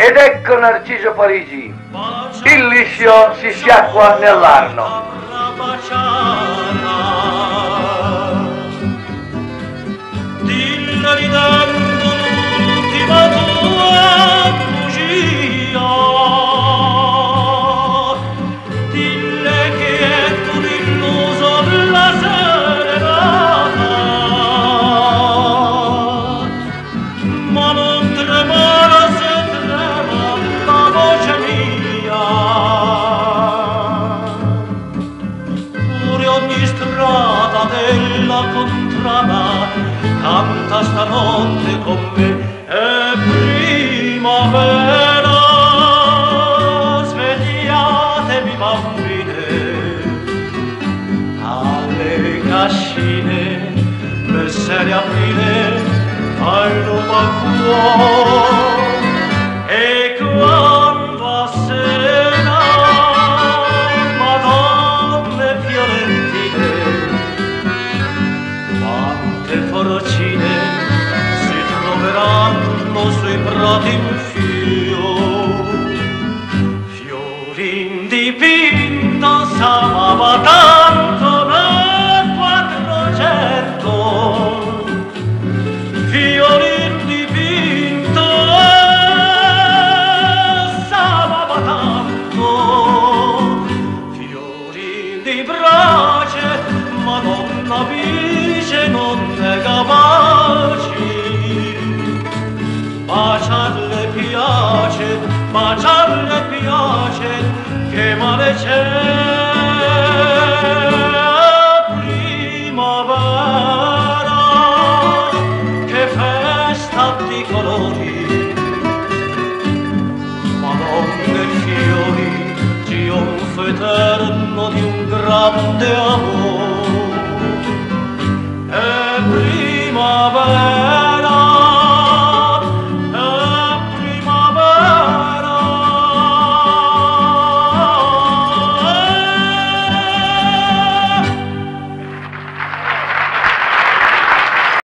Ed ecco Narciso Parigi, il liscio si sciacqua nell'Arno. ogni strada della contrada canta stanotte con me è primavera svegliatevi bambine. Alle cascine le sere aprile al lupo cuore. Prati in fior fiori in dipinto s'amava tanto nel quattrocento. Violin dipinto s'amava tanto. Fiori di brace madonna vice non ne capaci piace baciarle piace che male c'è. Primavera che festa di colori. Madonna e fiori, trionfo eterno di un grande amore. È primavera